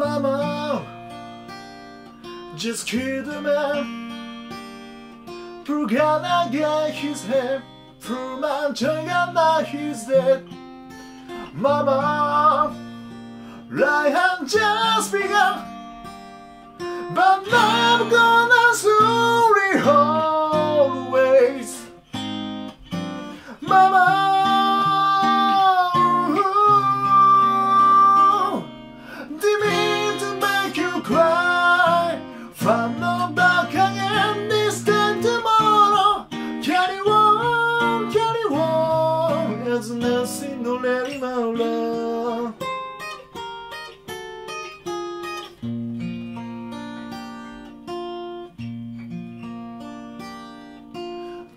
Mama Just i die his head 불만정한 나 his dead. Mama Life has just begun But I'm gone. My love.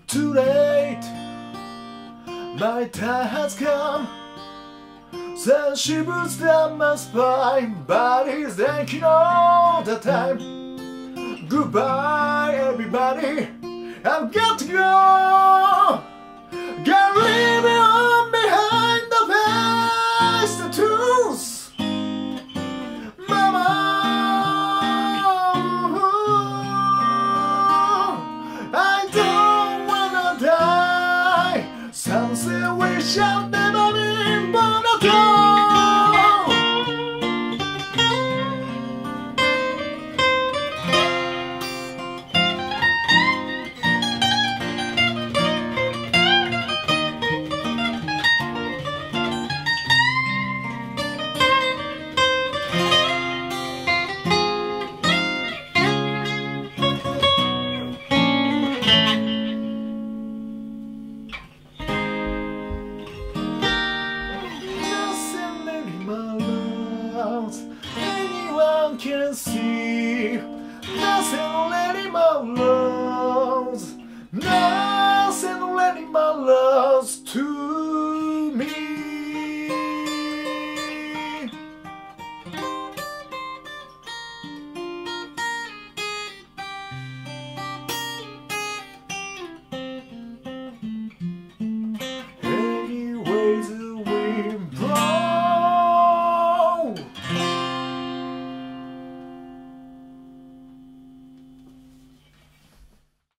Too late. My time has come. Then she puts down my spine Body's aching all the time. Goodbye everybody. I've got to go clouds anyone can see doesn't really matter